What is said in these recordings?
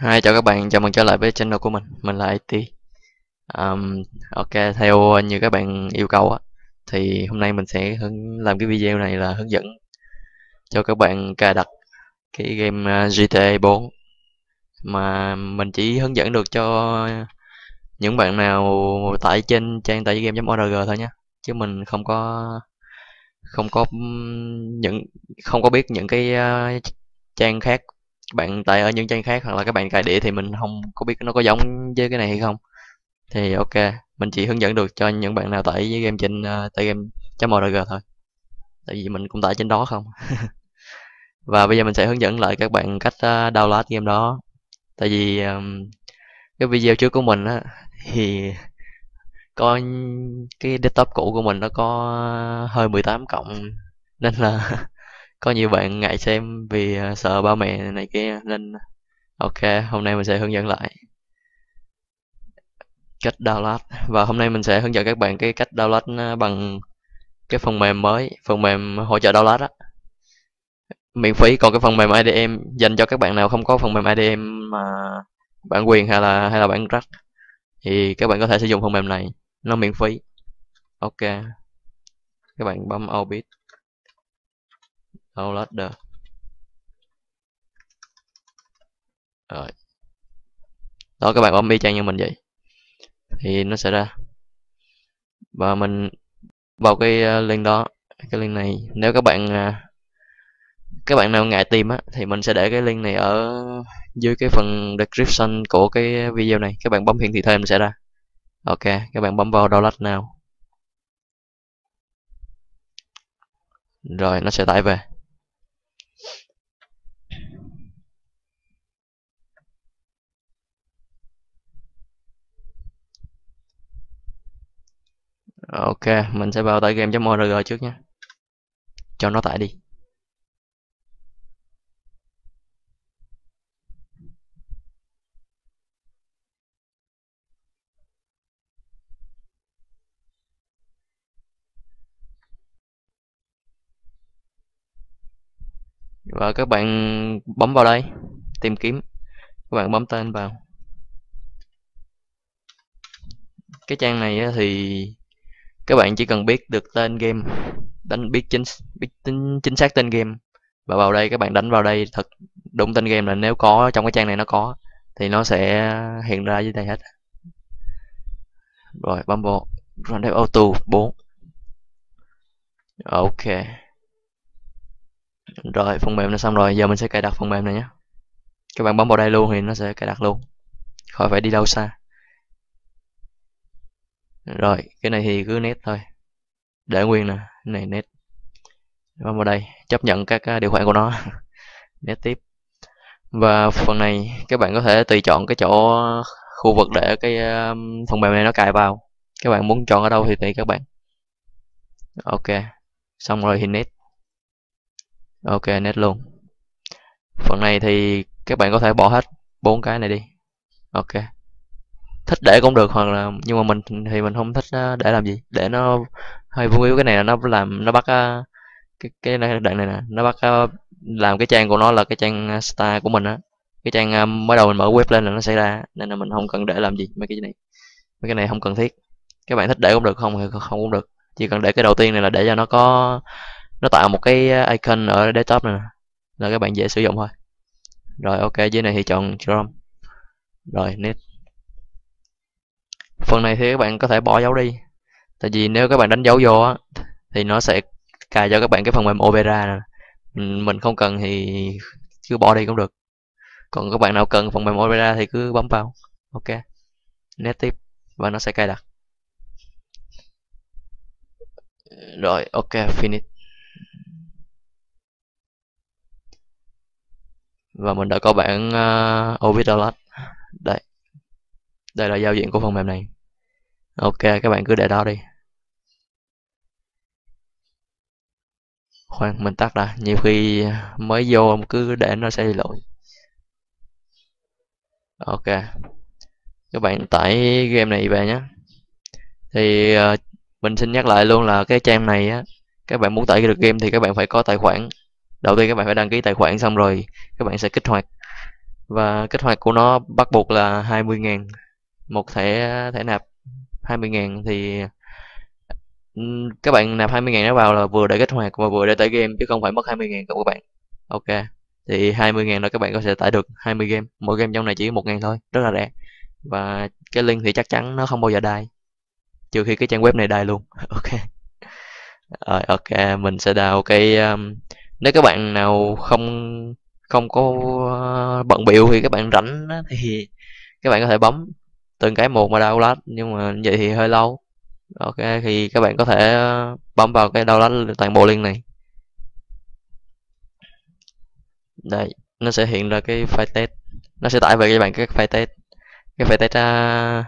Hi, chào các bạn, chào mừng trở lại với channel của mình, mình là IT. Um, ok, theo như các bạn yêu cầu á, thì hôm nay mình sẽ hướng làm cái video này là hướng dẫn cho các bạn cài đặt cái game ờ, GTA 4 mà mình chỉ hướng dẫn được cho những bạn nào tải trên trang tải game.org thôi nhé, chứ mình không có không có những không có biết những cái uh, trang khác bạn tải ở những trang khác hoặc là các bạn cài đĩa thì mình không có biết nó có giống với cái này hay không. Thì ok mình chỉ hướng dẫn được cho những bạn nào tải với game trên uh, tải game.org thôi. Tại vì mình cũng tải trên đó không. Và bây giờ mình sẽ hướng dẫn lại các bạn cách uh, download game đó. Tại vì um, cái video trước của mình á thì có cái desktop cũ của mình nó có hơi 18 cộng nên là có nhiều bạn ngại xem vì ờ, sợ ba mẹ này kia nên, ok, hôm nay mình sẽ hướng dẫn lại cách download. Và hôm nay mình sẽ hướng dẫn các bạn cái cách download ờ, bằng cái phần mềm mới, phần mềm hỗ trợ download á. Miễn phí, còn cái phần mềm IDM dành cho các bạn nào không có phần mềm IDM mà bản quyền hay là hay là bản rắc thì các bạn có thể sử dụng phần mềm này, nó miễn phí. Ok. Các bạn bấm obit downloader rồi. Đó, các bạn bấm y chang như mình vậy. Thì nó sẽ ra. Và mình vào cái ờ, link đó. Cái link này, nếu các bạn ờ, các bạn nào ngại tìm á, thì mình sẽ để cái link này ở dưới cái phần description của cái video này. Các bạn bấm hiển thị thêm sẽ ra. Ok, các bạn bấm vào download nào. Rồi, nó sẽ tải về. Ok, mình sẽ vào tải game.org trước nhé. Cho nó tải đi. Và các bạn bấm vào đây, tìm kiếm. Các bạn bấm tên vào. Cái trang này thì các bạn chỉ cần biết được tên game, đánh, biết chính, biết tính, chính xác tên game. Và vào đây, các bạn đánh vào đây, thật đúng tên game là nếu có, trong cái trang này nó có, thì nó sẽ hiện ra dưới đây hết. Rồi bấm vào Grand Auto 4 ok. Rồi, phần mềm nó xong rồi, giờ mình sẽ cài đặt phần mềm này nhé. Các bạn bấm vào đây luôn thì nó sẽ cài đặt luôn. Khỏi phải đi đâu xa rồi, cái này thì cứ net thôi. Để nguyên nè này net và vào đây, chấp nhận các à, điều khoản của nó. Net tiếp. Và phần này, các bạn có thể tùy chọn cái chỗ khu vực để cái à, phần mềm này nó cài vào. Các bạn muốn chọn ở đâu thì tùy các bạn. Ok, xong rồi thì net ok net luôn. Phần này thì các bạn có thể bỏ hết bốn cái này đi. Ok thích để cũng được hoặc là, nhưng mà mình thì mình không thích ờ, để làm gì. Để nó hơi vui yếu, cái này là nó làm, nó bắt ờ, cái cái này, đoạn này nè, nó bắt ờ, làm cái trang của nó là cái trang star của mình á. Cái trang mới đầu mình mở web lên là nó xảy ra, nên là mình không cần để làm gì mấy cái này. Mấy cái này không cần thiết. Các bạn thích để cũng được, không thì không cũng được. Chỉ cần để cái đầu tiên này là để cho nó có, nó tạo một cái icon ở desktop này là các bạn dễ sử dụng thôi. Rồi, ok, dưới này thì chọn Chrome. Rồi, next phần này thì các bạn có thể bỏ dấu đi. Tại vì nếu các bạn đánh dấu vô á thì nó sẽ cài cho các bạn cái phần mềm Opera này mình không cần thì cứ bỏ đi cũng được. Còn các bạn nào cần phần mềm Opera thì cứ bấm vào. Ok nét tiếp và nó sẽ cài đặt. Rồi ok finish và mình đã có bản uh, Ovid download đây là giao diện của phần mềm này. Ok các bạn cứ để đó đi. Khoan mình tắt đã. Nhiều khi mới vô cứ để nó sẽ lỗi. Ok. Các bạn tải game này về nhé. Thì uh, mình xin nhắc lại luôn là cái trang này á các bạn muốn tải được game thì các bạn phải có tài khoản. Đầu tiên các bạn phải đăng ký tài khoản xong rồi các bạn sẽ kích hoạt. Và kích hoạt của nó bắt buộc là 20.000 một thẻ thẻ nạp 20.000 thì ừ, các bạn nạp 20.000 nó vào là vừa để kích hoạt và vừa để tải game chứ không phải mất 20.000 của các bạn. Ok thì 20.000 đó các bạn có thể tải được 20 game. Mỗi game trong này chỉ 1.000 thôi rất là rẻ. Và cái link thì chắc chắn nó không bao giờ đai trừ khi cái trang web này đai luôn. Ok. Rồi ok mình sẽ đào cái um, nếu các bạn nào không không có uh, bận biểu thì các bạn rảnh thì các bạn có thể bấm từng cái một mà download nhưng mà vậy thì hơi lâu. Ok thì các bạn có thể ờ, bấm vào cái download toàn bộ link này. Đây nó sẽ hiện ra cái file test. Nó sẽ tải về cho bạn các file test. Cái file test uh,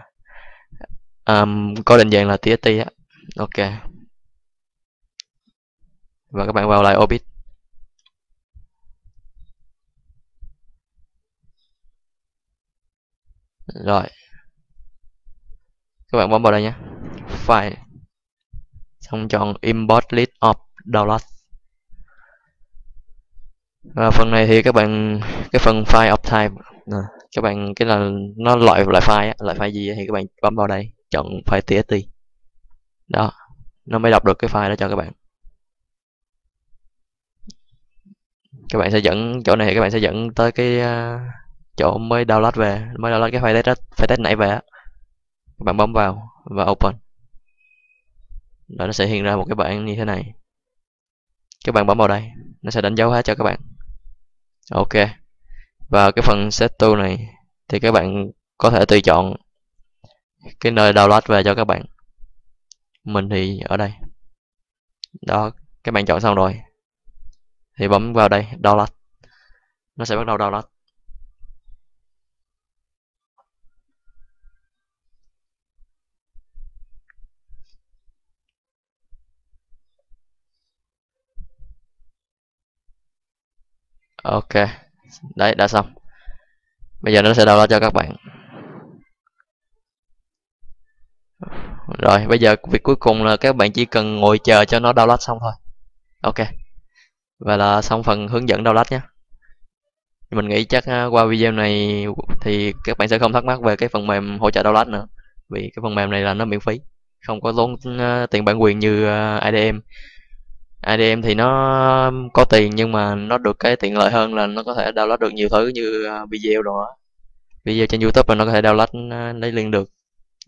um, có định dạng là txt á. Ok. Và các bạn vào lại orbit. Rồi các bạn bấm vào đây nhé file. Xong chọn import list of download và phần này thì các bạn cái phần file of type à, các bạn cái là nó loại loại file loại file gì thì các bạn bấm vào đây chọn file txt đó nó mới đọc được cái file đó cho các bạn. Các bạn sẽ dẫn chỗ này các bạn sẽ dẫn tới cái uh, chỗ mới download về mới download cái file test file test nãy về á các bạn bấm vào và open. Đó, nó sẽ hiện ra một cái bảng như thế này. Các bạn bấm vào đây, nó sẽ đánh dấu hết cho các bạn. Ok. Và cái phần set to này thì các bạn có thể tùy chọn cái nơi download về cho các bạn. Mình thì ở đây. Đó, các bạn chọn xong rồi. Thì bấm vào đây, download. Nó sẽ bắt đầu download. Ok. Đấy, đã xong. Bây giờ nó sẽ download cho các bạn. Rồi, bây giờ việc cuối cùng là các bạn chỉ cần ngồi chờ cho nó download xong thôi. Ok. Và là xong phần hướng dẫn download nhé. Mình nghĩ chắc à, qua video này thì các bạn sẽ không thắc mắc về cái phần mềm hỗ trợ download nữa. Vì cái phần mềm này là nó miễn phí. Không có tốn à, tiền bản quyền như à, IDM. IDM thì nó có tiền nhưng mà nó được cái tiện lợi hơn là nó có thể download được nhiều thứ như ờ, video đó video trên YouTube là nó có thể download ờ, lấy liền được.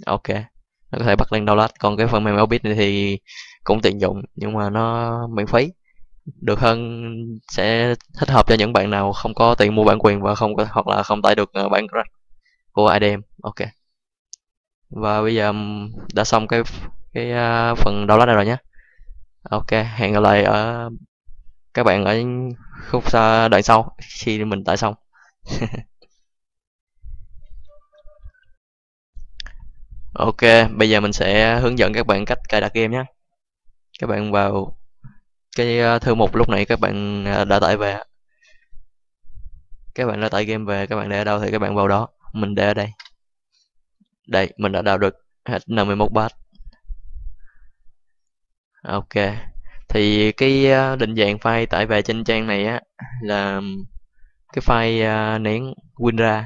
Ok, nó có thể bắt lên download. Còn cái phần mềm Obit này thì cũng tiện dụng nhưng mà nó miễn phí. Được hơn, sẽ thích hợp cho những bạn nào không có tiền mua bản quyền và không có, hoặc là không tải được ờ, bản của IDM ok. Và bây giờ đã xong cái cái phần download này rồi nhé ok, hẹn gặp lại ở các bạn ở khúc đoạn sau, khi mình tải xong. Ok, bây giờ mình sẽ hướng dẫn các bạn cách cài đặt game nhé. Các bạn vào cái ờ, thư mục lúc nãy các bạn ờ, đã tải về. Các bạn đã tải game về, các bạn để ở đâu thì các bạn vào đó. Mình để ở đây. Đây, mình đã đào được hết 51 bát ok. Thì cái ờ, định dạng file tải về trên trang này á, là cái file ờ, nén WinRAR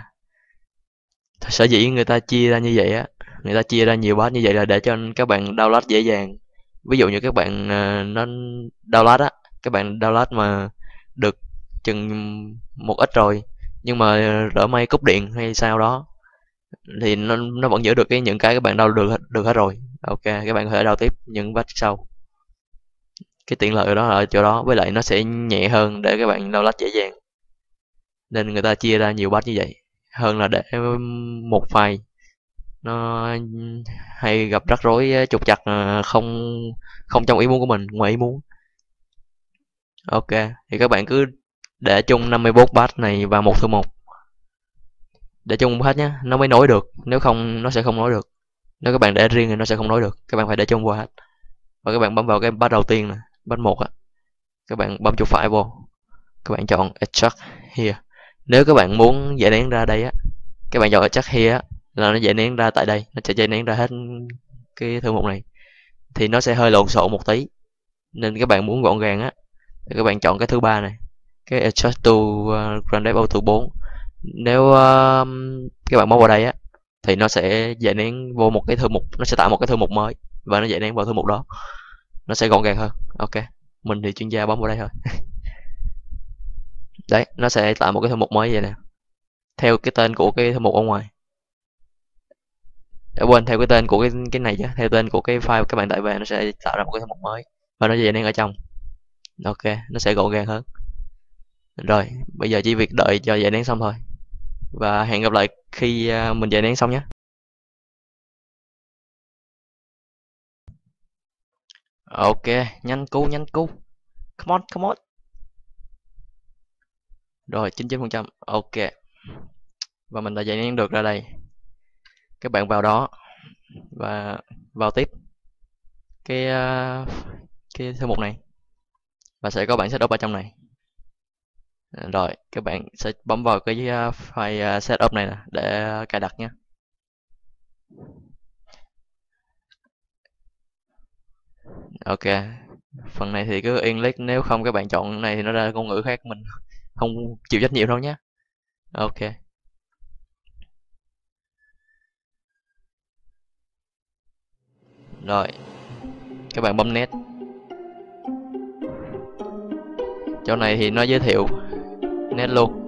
sở dĩ người ta chia ra như vậy á, người ta chia ra nhiều bát như vậy là để cho các bạn download dễ dàng. Ví dụ như các bạn ờ, nó download á, các bạn download mà được chừng một ít rồi, nhưng mà đỡ may cúp điện hay sao đó, thì nó nó vẫn giữ được cái những cái các bạn download được được hết rồi. Ok, các bạn có thể download tiếp những batch sau cái tiện lợi đó ở chỗ đó, với lại nó sẽ nhẹ hơn để các bạn download dễ dàng. Nên người ta chia ra nhiều batch như vậy, hơn là để một file. Nó hay gặp rắc rối ờ, trục chặt ờ, không không trong ý muốn của mình, ngoài ý muốn. Ok, thì các bạn cứ để chung 54 batch này vào một thư một. Để chung hết nhé nó mới nối được, nếu không nó sẽ không nối được. Nếu các bạn để riêng thì nó sẽ không nối được, các bạn phải để chung qua hết. Và các bạn bấm vào cái batch đầu tiên này bên một á. Các bạn bấm chuột phải vô. Các bạn chọn extract here. Nếu các bạn muốn giải nén ra đây á các bạn chọn extract here á là nó giải nén ra tại đây. Nó sẽ giải nén ra hết cái thư mục này. Thì nó sẽ hơi lộn xộn một tí. Nên các bạn muốn gọn gàng á thì các bạn chọn cái thứ ba này. Cái adjust to uh, grand auto 4 nếu uh, các bạn bấm vào đây á thì nó sẽ giải nén vô một cái thư mục. Nó sẽ tạo một cái thư mục mới và nó giải nén vào thư mục đó nó sẽ gọn gàng hơn. Ok, mình thì chuyên gia bấm vào đây thôi. Đấy, nó sẽ tạo một cái thư mục mới vậy nè. Theo cái tên của cái thư mục ở ngoài. Để quên, theo cái tên của cái cái này chứ. Theo tên của cái file các bạn tải về, nó sẽ tạo ra một cái thư mục mới. Và nó dễ nén ở trong. Ok, nó sẽ gọn gàng hơn. Rồi, bây giờ chỉ việc đợi cho giải nén xong thôi. Và hẹn gặp lại khi à, mình giải nén xong nhé. Ok nhanh cu nhanh cu come on come on. Rồi 99% ok. Và mình đã giải nén được ra đây. Các bạn vào đó và vào tiếp cái uh, cái thư mục này. Và sẽ có bản setup ở trong này. Rồi các bạn sẽ bấm vào cái uh, file ờ, setup này nè để cài đặt nhé. Ok. Phần này thì cứ English nếu không các bạn chọn này thì nó ra ngôn ngữ khác mình không chịu trách nhiệm đâu nhé ok. Rồi. Các bạn bấm nét chỗ này thì nó giới thiệu nét luôn.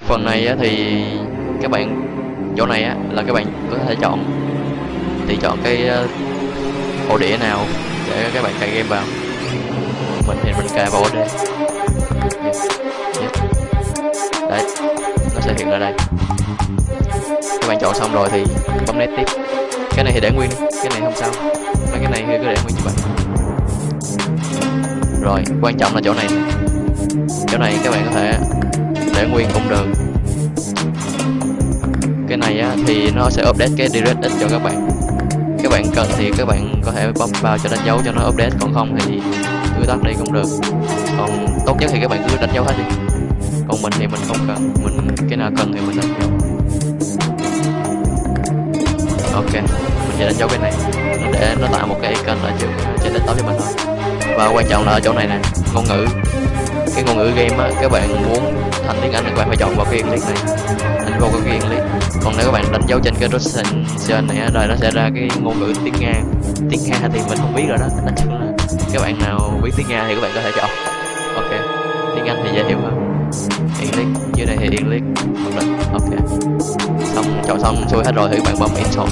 Phần này á, thì các bạn chỗ này á, là các bạn có thể chọn. Thì chọn cái uh, ổ đĩa nào để các bạn cài game vào. Mình thì mình cài vào OD yep. Đấy nó sẽ hiện ra đây. Các bạn chọn xong rồi thì bấm nét tiếp. Cái này thì để nguyên cái này không sao. Mấy cái này thì cứ để nguyên như vậy rồi quan trọng là chỗ này. Chỗ này các bạn có thể để nguyên cũng được. Cái này á, thì nó sẽ update cái DirectX cho các bạn. Các bạn cần thì các bạn có thể bấm vào cho đánh dấu cho nó update, còn không thì cứ tắt đi cũng được. Còn tốt nhất thì các bạn cứ đánh dấu hết đi. Còn mình thì mình không cần, mình cái nào cần thì mình đánh dấu. Ok, mình sẽ đánh dấu cái này. Để, nó tạo một cái icon ở trên trên desktop cho mình thôi. Và quan trọng là ở chỗ này nè, ngôn ngữ. Cái ngôn ngữ game á, các bạn muốn thành tiếng anh thì các bạn phải chọn vào cái English này vô cái quyền English còn nếu các bạn đánh dấu trên cái Russian này rồi nó sẽ ra cái ngôn ngữ tiếng nga. Tiếng nga thì mình không biết rồi đó chắc là các bạn nào biết tiếng nga thì các bạn có thể chọn. Ok, tiếng anh thì dễ hiểu hơn. English dưới đây thì English ok, xong, chọn xong xuôi hết rồi thì các bạn bấm install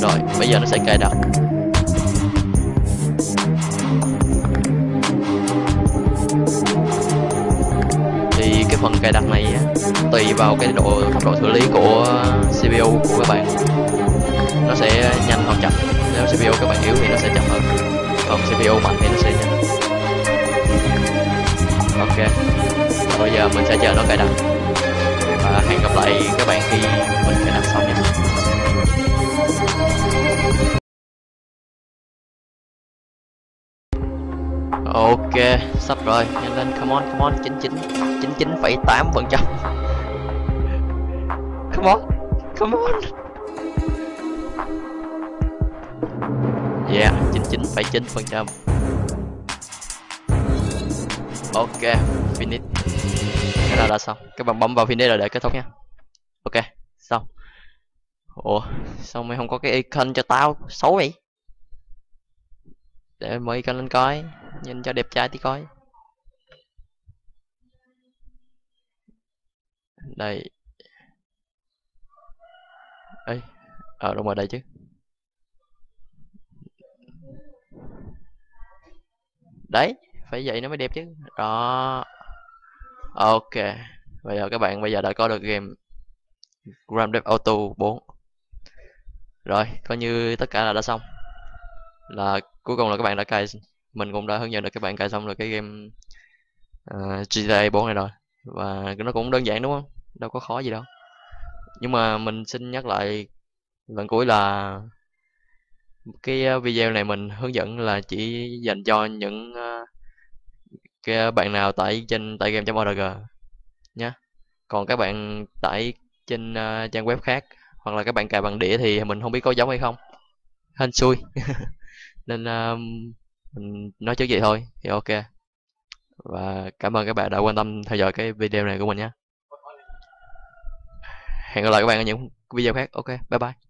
rồi, bây giờ nó sẽ cài đặt. Cái phần cài đặt này tùy vào cái độ tốc độ xử lý của CPU của các bạn. Nó sẽ nhanh hoặc chậm. Nếu CPU các bạn yếu thì nó sẽ chậm hơn. Còn CPU mạnh thì nó sẽ nhanh. Ok. Bây giờ mình sẽ chờ nó cài đặt. Và hẹn gặp lại các bạn khi mình cài đặt xong nha. Ok, sắp rồi, nhanh lên, come on, come on, 99, 99,8 phần trăm. Come on, come on. Yeah, 99,9 phần trăm. Ok, finish. Cái là đã xong, các bạn bấm vào finish là để kết thúc nha. Ok, xong. Ủa, sao mày không có cái icon cho tao, xấu vậy? Để mở con lên coi, nhìn cho đẹp trai tí coi. Đây. Ấy ở đâu mà đây chứ. Đấy, phải vậy nó mới đẹp chứ. Đó. Ok. Bây giờ các bạn bây giờ đã có được game Grand Theft Auto 4 rồi, coi như tất cả là đã xong là cuối cùng là các bạn đã cài mình cũng đã hướng dẫn được các bạn cài xong rồi cái game ờ, uh, GTA 4 này rồi. Và nó cũng đơn giản đúng không? Đâu có khó gì đâu. Nhưng mà mình xin nhắc lại lần cuối là cái ờ, video này mình hướng dẫn là chỉ dành cho những uh, cái bạn nào tải trên tải game.org nhé còn các bạn tải trên uh, trang web khác hoặc là các bạn cài bằng đĩa thì mình không biết có giống hay không. Hên xui. nên uh, mình nói trước vậy thôi thì ok. Và cảm ơn các bạn đã quan tâm theo dõi cái video này của mình nhé. Hẹn gặp lại các bạn ở những video khác ok bye bye.